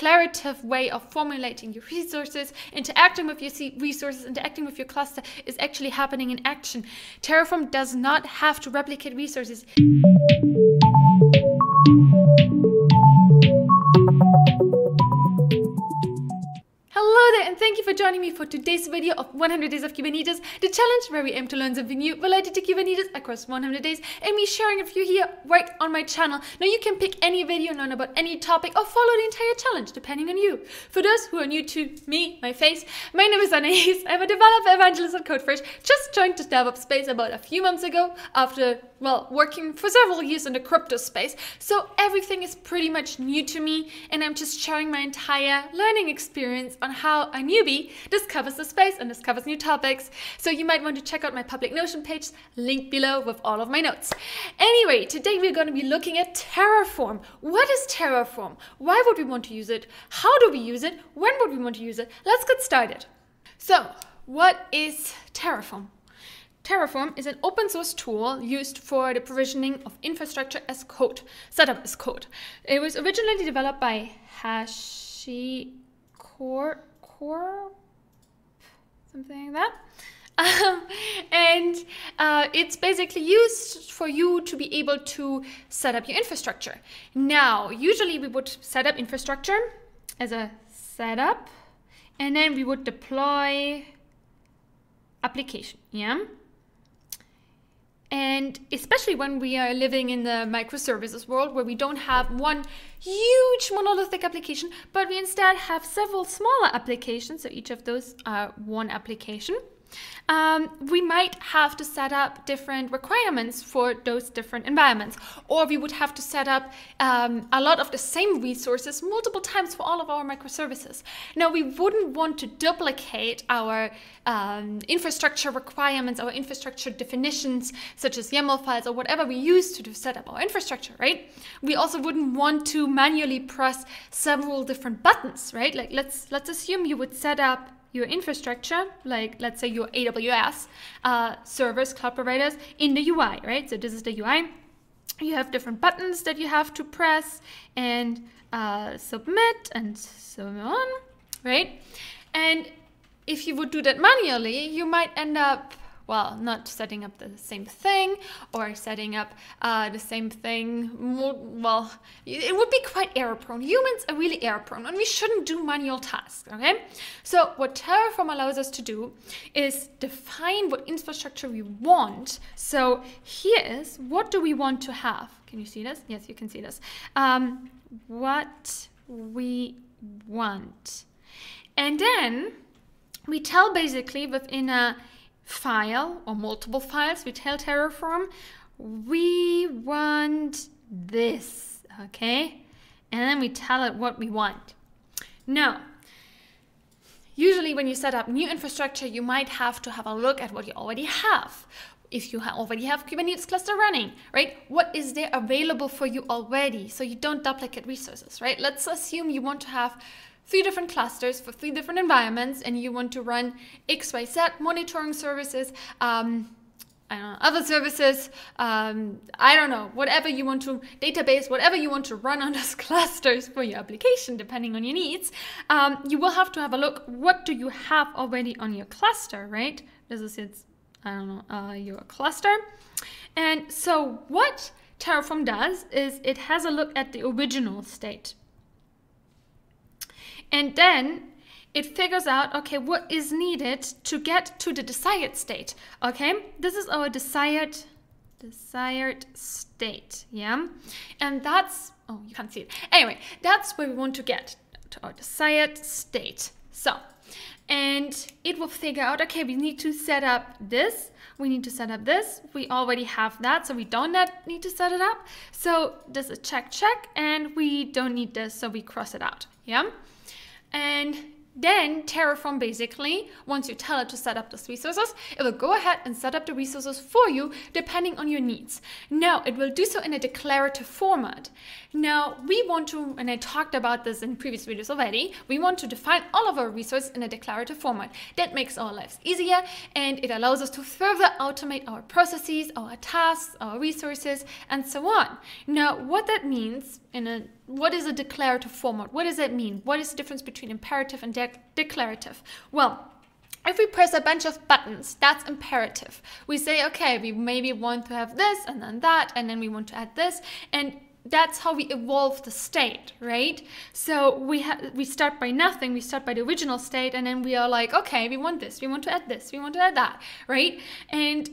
declarative way of formulating your resources, interacting with your resources, interacting with your cluster is actually happening in action. Terraform does not have to replicate resources. Thank you for joining me for today's video of 100 Days of Kubernetes, the challenge where we aim to learn something new related to Kubernetes across 100 days and me sharing a few here right on my channel. Now you can pick any video, learn about any topic or follow the entire challenge depending on you. For those who are new to me, my face, my name is Anais. I'm a developer evangelist at Codefresh, just joined the DevOps space about a few months ago after, well, working for several years in the crypto space. So everything is pretty much new to me and I'm just sharing my entire learning experience on how a newbie discovers the space and discovers new topics. So you might want to check out my public Notion page, link below with all of my notes. Anyway, today we're going to be looking at Terraform. What is Terraform? Why would we want to use it? How do we use it? When would we want to use it? Let's get started. So, what is Terraform? Terraform is an open source tool used for the provisioning of infrastructure as code, setup as code. It was originally developed by Hashi core something like that. Um, and uh, it's basically used for you to be able to set up your infrastructure. Now usually we would set up infrastructure as a setup and then we would deploy application yeah and especially when we are living in the microservices world where we don't have one huge monolithic application, but we instead have several smaller applications. So each of those are one application um, we might have to set up different requirements for those different environments. Or we would have to set up um, a lot of the same resources multiple times for all of our microservices. Now, we wouldn't want to duplicate our um, infrastructure requirements, our infrastructure definitions, such as YAML files or whatever we use to set up our infrastructure, right? We also wouldn't want to manually press several different buttons, right? Like let's let's assume you would set up your infrastructure, like let's say your AWS uh, servers, cloud providers, in the UI, right? So this is the UI. You have different buttons that you have to press and uh, submit and so on, right? And if you would do that manually, you might end up well, not setting up the same thing or setting up uh, the same thing. Well, it would be quite error prone. Humans are really error prone and we shouldn't do manual tasks, okay? So, what Terraform allows us to do is define what infrastructure we want. So, here is what do we want to have? Can you see this? Yes, you can see this. Um, what we want. And then we tell basically within a file or multiple files, we tell Terraform, we want this, okay? And then we tell it what we want. Now, usually when you set up new infrastructure, you might have to have a look at what you already have. If you already have Kubernetes cluster running, right? What is there available for you already so you don't duplicate resources, right? Let's assume you want to have three different clusters for three different environments and you want to run XYZ monitoring services, um, know, other services, um, I don't know, whatever you want to, database, whatever you want to run on those clusters for your application, depending on your needs, um, you will have to have a look, what do you have already on your cluster, right? This is its, I don't know, uh, your cluster. And so what Terraform does is it has a look at the original state. And then it figures out, okay, what is needed to get to the desired state. Okay, this is our desired desired state, yeah? And that's, oh, you can't see it. Anyway, that's where we want to get to our desired state. So, and it will figure out, okay, we need to set up this, we need to set up this, we already have that, so we don't need to set it up. So this is check, check, and we don't need this, so we cross it out, yeah? And then Terraform basically, once you tell it to set up those resources, it will go ahead and set up the resources for you depending on your needs. Now, it will do so in a declarative format. Now, we want to, and I talked about this in previous videos already, we want to define all of our resources in a declarative format. That makes our lives easier and it allows us to further automate our processes, our tasks, our resources, and so on. Now, what that means in a what is a declarative format? What does that mean? What is the difference between imperative and de declarative? Well, if we press a bunch of buttons, that's imperative. We say, okay, we maybe want to have this and then that, and then we want to add this. And that's how we evolve the state, right? So we we start by nothing, we start by the original state, and then we are like, okay, we want this, we want to add this, we want to add that, right? And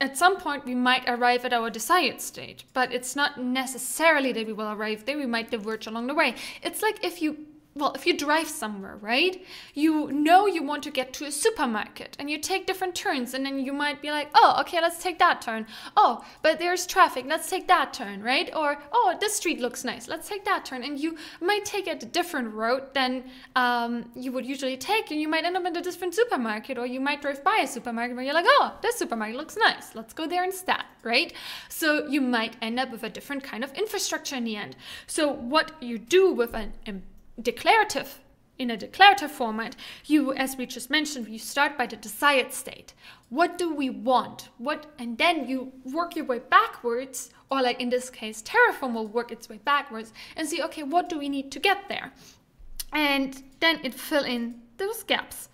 at some point we might arrive at our desired state, but it's not necessarily that we will arrive there, we might diverge along the way. It's like if you well, if you drive somewhere, right? You know you want to get to a supermarket and you take different turns and then you might be like, oh, okay, let's take that turn. Oh, but there's traffic, let's take that turn, right? Or, oh, this street looks nice, let's take that turn. And you might take a different route than um, you would usually take and you might end up in a different supermarket or you might drive by a supermarket where you're like, oh, this supermarket looks nice, let's go there instead, right? So you might end up with a different kind of infrastructure in the end. So what you do with an declarative in a declarative format, you, as we just mentioned, you start by the desired state. What do we want? What, and then you work your way backwards, or like in this case, Terraform will work its way backwards and see, okay, what do we need to get there? And then it fill in those gaps.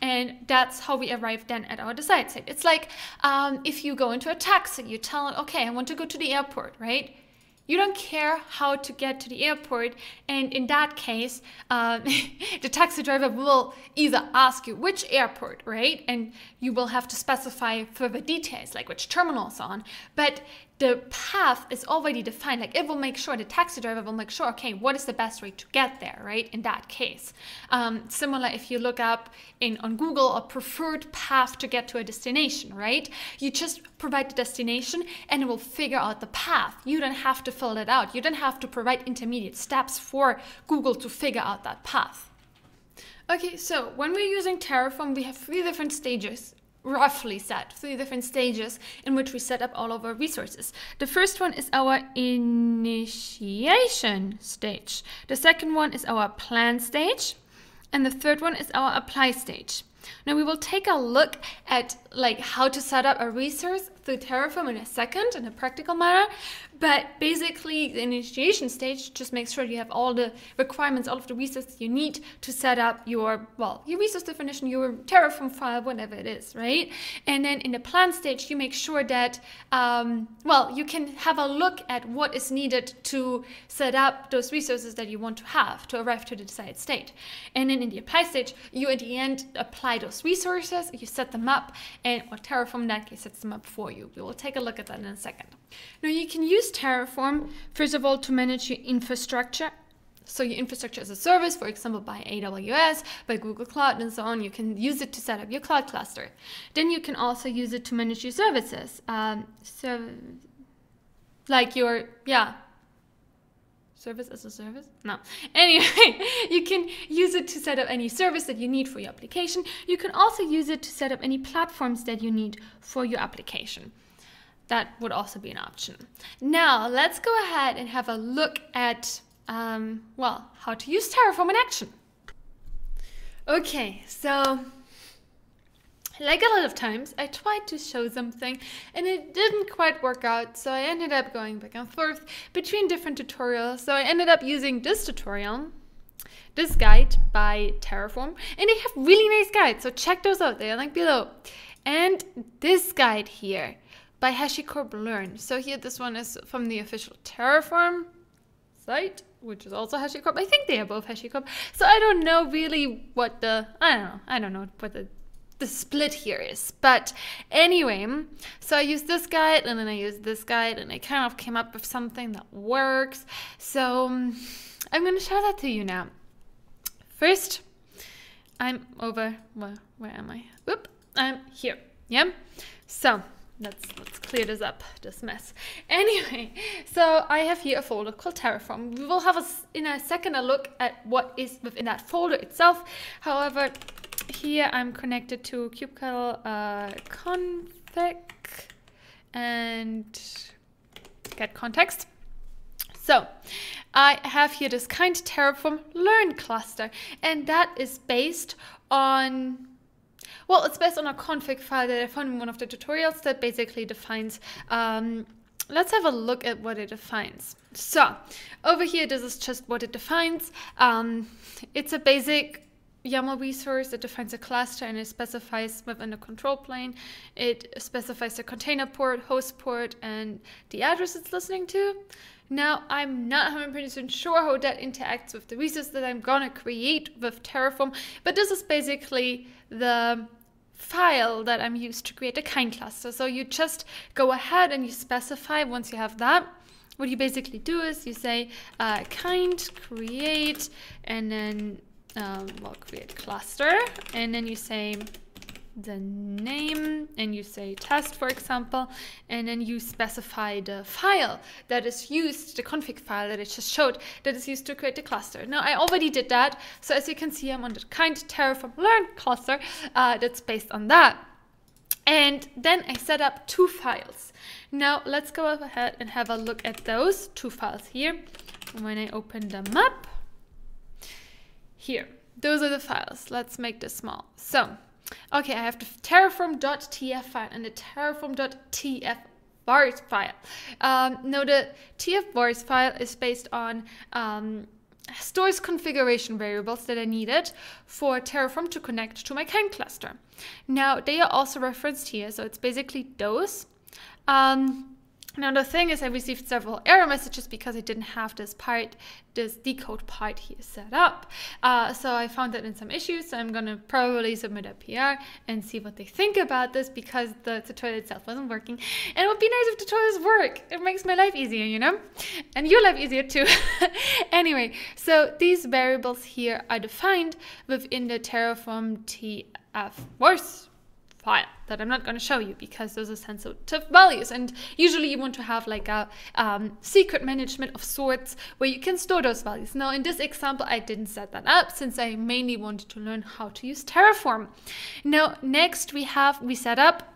And that's how we arrive then at our desired state. It's like um, if you go into a taxi, you tell, okay, I want to go to the airport, right? You don't care how to get to the airport, and in that case, um, the taxi driver will either ask you which airport, right? And you will have to specify further details, like which terminals on. But the path is already defined. Like it will make sure the taxi driver will make sure, okay, what is the best way to get there, right? In that case, um, similar if you look up in on Google a preferred path to get to a destination, right? You just provide the destination and it will figure out the path. You don't have to fill it out. You don't have to provide intermediate steps for Google to figure out that path. Okay, so when we're using Terraform, we have three different stages roughly set three different stages in which we set up all of our resources. The first one is our initiation stage. The second one is our plan stage. And the third one is our apply stage. Now we will take a look at like how to set up a resource through Terraform in a second in a practical manner. But basically, the initiation stage just makes sure you have all the requirements, all of the resources you need to set up your, well, your resource definition, your Terraform file, whatever it is, right? And then in the plan stage, you make sure that, um, well, you can have a look at what is needed to set up those resources that you want to have to arrive to the desired state. And then in the apply stage, you at the end apply those resources, you set them up, and what Terraform in that case sets them up for you. We will take a look at that in a second. Now you can use Terraform, first of all, to manage your infrastructure. So your infrastructure as a service, for example, by AWS, by Google Cloud, and so on, you can use it to set up your cloud cluster. Then you can also use it to manage your services. Um, so, like your, yeah, service as a service? No. Anyway, you can use it to set up any service that you need for your application. You can also use it to set up any platforms that you need for your application that would also be an option. Now, let's go ahead and have a look at, um, well, how to use Terraform in action. Okay, so like a lot of times, I tried to show something and it didn't quite work out, so I ended up going back and forth between different tutorials. So I ended up using this tutorial, this guide by Terraform, and they have really nice guides, so check those out, they are linked below. And this guide here by HashiCorp Learn. So here, this one is from the official Terraform site, which is also HashiCorp. I think they are both HashiCorp. So I don't know really what the, I don't know, I don't know what the the split here is. But anyway, so I used this guide and then I used this guide and I kind of came up with something that works. So um, I'm going to show that to you now. First, I'm over, where, where am I? Whoop, I'm here. Yeah. So let's let's clear this up this mess anyway so i have here a folder called terraform we will have a, in a second a look at what is within that folder itself however here i'm connected to kubectl uh, config and get context so I have here this kind Terraform learn cluster, and that is based on well, it's based on a config file that I found in one of the tutorials that basically defines um, let's have a look at what it defines. So over here, this is just what it defines. Um, it's a basic YAML resource that defines a cluster and it specifies within the control plane. It specifies the container port, host port, and the address it's listening to. Now, I'm not 100% sure how that interacts with the resource that I'm gonna create with Terraform, but this is basically the file that I'm used to create a kind cluster. So you just go ahead and you specify once you have that. What you basically do is you say uh, kind create and then um, well create cluster and then you say the name and you say test for example and then you specify the file that is used the config file that I just showed that is used to create the cluster. Now I already did that. So as you can see I'm on the kind terraform learn cluster uh, that's based on that. And then I set up two files. Now let's go ahead and have a look at those two files here. When I open them up here those are the files let's make this small so Okay, I have the terraform.tf file and the terraform.tf vars file. Um, now the tf vars file is based on um, stores configuration variables that I needed for Terraform to connect to my kind cluster. Now they are also referenced here, so it's basically those. Um, now the thing is I received several error messages because I didn't have this part, this decode part here set up. Uh, so I found that in some issues. So I'm gonna probably submit a PR and see what they think about this because the tutorial itself wasn't working. And it would be nice if tutorials work. It makes my life easier, you know? And your life easier too. anyway, so these variables here are defined within the Terraform TF Vars file that I'm not going to show you because those are sensitive values. And usually you want to have like a um, secret management of sorts where you can store those values. Now in this example, I didn't set that up since I mainly wanted to learn how to use Terraform. Now next we have, we set up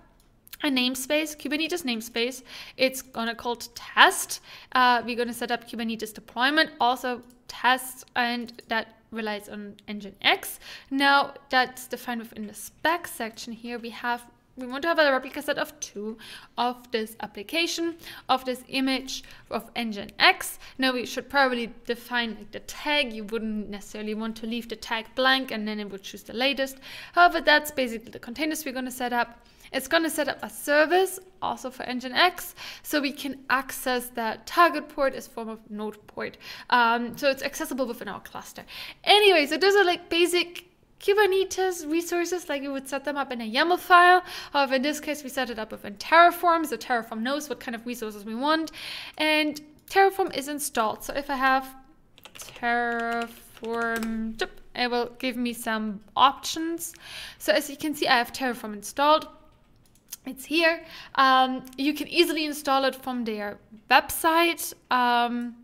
a namespace, Kubernetes namespace. It's gonna called test. Uh, we're gonna set up Kubernetes deployment, also test, and that relies on Nginx. Now that's defined within the spec section here. We have we want to have a replica set of two of this application, of this image of Nginx. Now we should probably define like the tag. You wouldn't necessarily want to leave the tag blank and then it would choose the latest. However, that's basically the containers we're going to set up. It's going to set up a service also for Nginx so we can access that target port as form of node port. Um, so it's accessible within our cluster. Anyway, so those are like basic Kubernetes resources, like you would set them up in a YAML file. However, in this case, we set it up within Terraform, so Terraform knows what kind of resources we want. And Terraform is installed. So if I have Terraform, it will give me some options. So as you can see, I have Terraform installed it's here. Um, you can easily install it from their website. Um,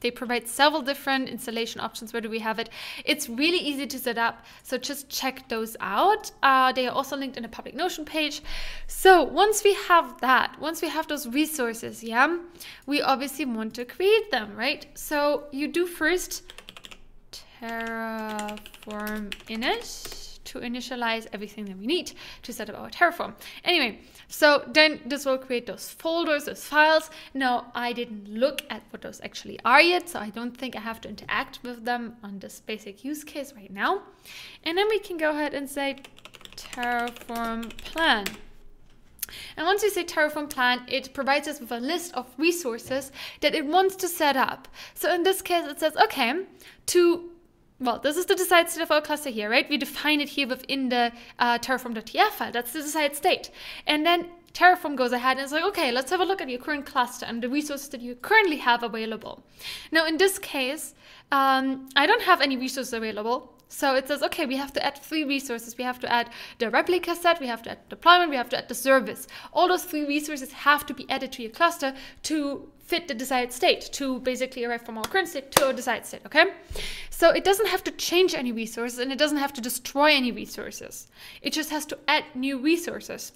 they provide several different installation options. Where do we have it? It's really easy to set up, so just check those out. Uh, they are also linked in a public Notion page. So once we have that, once we have those resources, yeah, we obviously want to create them, right? So you do first terraform init to initialize everything that we need to set up our Terraform. Anyway, so then this will create those folders, those files. Now, I didn't look at what those actually are yet, so I don't think I have to interact with them on this basic use case right now. And then we can go ahead and say Terraform plan. And once you say Terraform plan, it provides us with a list of resources that it wants to set up. So in this case, it says, okay, to well, this is the desired state of our cluster here, right? We define it here within the uh, terraform.tf file. That's the desired state. And then Terraform goes ahead and is like, okay, let's have a look at your current cluster and the resources that you currently have available. Now, in this case, um, I don't have any resources available. So it says, okay, we have to add three resources. We have to add the replica set, we have to add deployment, we have to add the service. All those three resources have to be added to your cluster to fit the desired state, to basically arrive from our current state to our desired state, okay? So it doesn't have to change any resources and it doesn't have to destroy any resources. It just has to add new resources.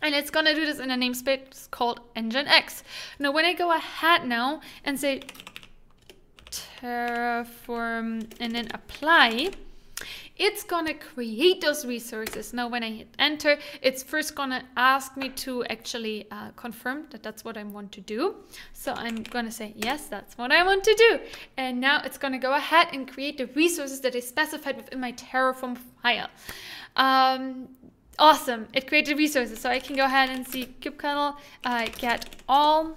And it's gonna do this in a namespace called Nginx. Now, when I go ahead now and say terraform and then apply, it's gonna create those resources. Now, when I hit enter, it's first gonna ask me to actually uh, confirm that that's what I want to do. So I'm gonna say, yes, that's what I want to do. And now it's gonna go ahead and create the resources that I specified within my Terraform file. Um, awesome, it created resources. So I can go ahead and see kubectl, uh, get all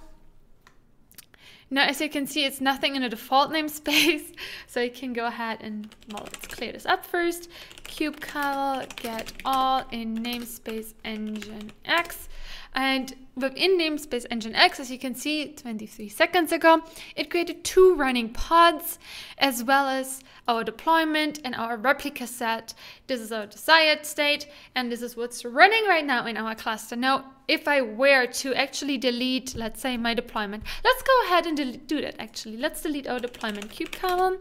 now, as you can see, it's nothing in a default namespace. So you can go ahead and, well, let's clear this up first. kubectl get all in namespace engine X. And within namespace Nginx, as you can see 23 seconds ago, it created two running pods as well as our deployment and our replica set. This is our desired state and this is what's running right now in our cluster. Now, if I were to actually delete, let's say my deployment, let's go ahead and do that actually. Let's delete our deployment kubectl,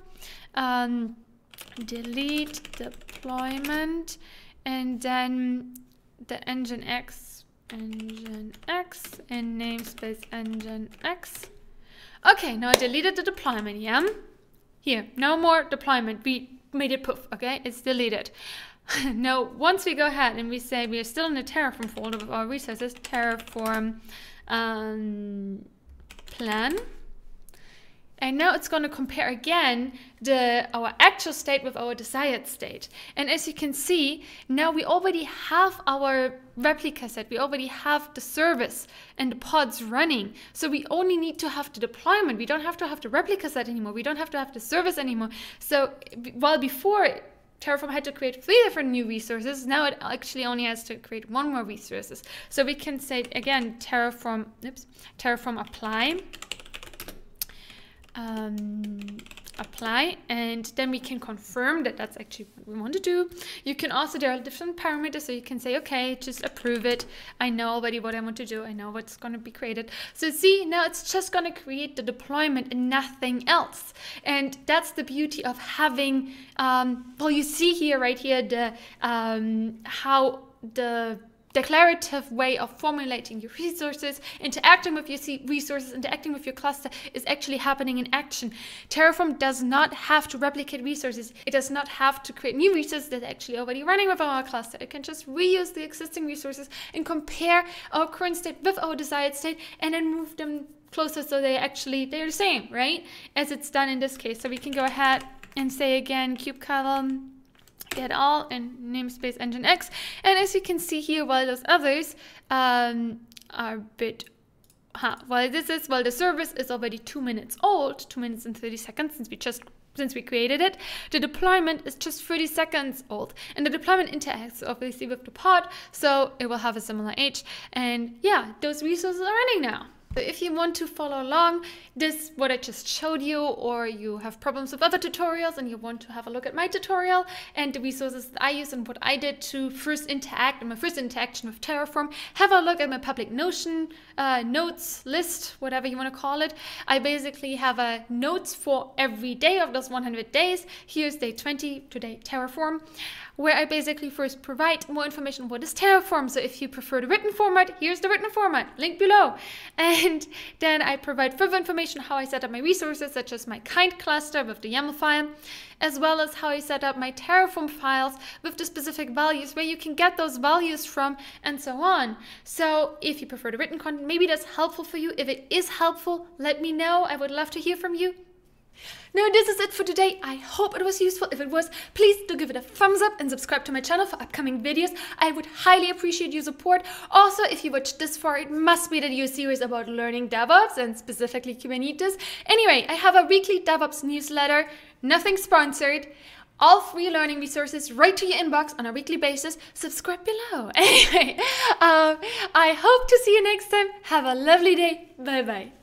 um, delete deployment and then the Nginx engine X in namespace engine X. Okay, now I deleted the deployment, yeah? Here, no more deployment. We made it poof, okay? It's deleted. now, once we go ahead and we say we are still in the Terraform folder with our resources, Terraform um, plan, and now it's going to compare again the our actual state with our desired state. And as you can see, now we already have our replica set. We already have the service and the pods running. So we only need to have the deployment. We don't have to have the replica set anymore. We don't have to have the service anymore. So while before Terraform had to create three different new resources. Now it actually only has to create one more resources. So we can say again Terraform, oops, Terraform apply um, apply and then we can confirm that that's actually what we want to do. You can also, there are different parameters so you can say, okay, just approve it. I know already what I want to do. I know what's going to be created. So see, now it's just going to create the deployment and nothing else. And that's the beauty of having, um, well, you see here, right here, the um, how the declarative way of formulating your resources, interacting with your resources, interacting with your cluster is actually happening in action. Terraform does not have to replicate resources. It does not have to create new resources that are actually already running with our cluster. It can just reuse the existing resources and compare our current state with our desired state and then move them closer so they actually they're the same, right? As it's done in this case. So we can go ahead and say again kubectl get all in namespace Nginx. And as you can see here, while those others um, are a bit Huh. While this is, while the service is already two minutes old, two minutes and 30 seconds since we just since we created it, the deployment is just 30 seconds old. And the deployment interacts obviously with the pod, so it will have a similar age. And yeah, those resources are running now. So if you want to follow along this, what I just showed you, or you have problems with other tutorials and you want to have a look at my tutorial and the resources that I use and what I did to first interact, in my first interaction with Terraform, have a look at my public Notion uh, notes list, whatever you want to call it. I basically have a notes for every day of those 100 days. Here's day 20, today Terraform where I basically first provide more information what is Terraform. So if you prefer the written format, here's the written format, link below. And then I provide further information how I set up my resources, such as my kind cluster with the YAML file, as well as how I set up my Terraform files with the specific values, where you can get those values from, and so on. So if you prefer the written content, maybe that's helpful for you. If it is helpful, let me know. I would love to hear from you. Now this is it for today. I hope it was useful. If it was, please do give it a thumbs up and subscribe to my channel for upcoming videos. I would highly appreciate your support. Also, if you watched this far, it must be that you're serious about learning DevOps and specifically Kubernetes. Anyway, I have a weekly DevOps newsletter, nothing sponsored all free learning resources right to your inbox on a weekly basis. Subscribe below. Anyway, um, I hope to see you next time. Have a lovely day. Bye bye.